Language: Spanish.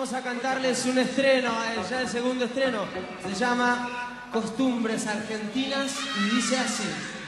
vamos a cantarles un estreno, eh, ya el segundo estreno. Se llama Costumbres Argentinas y dice así.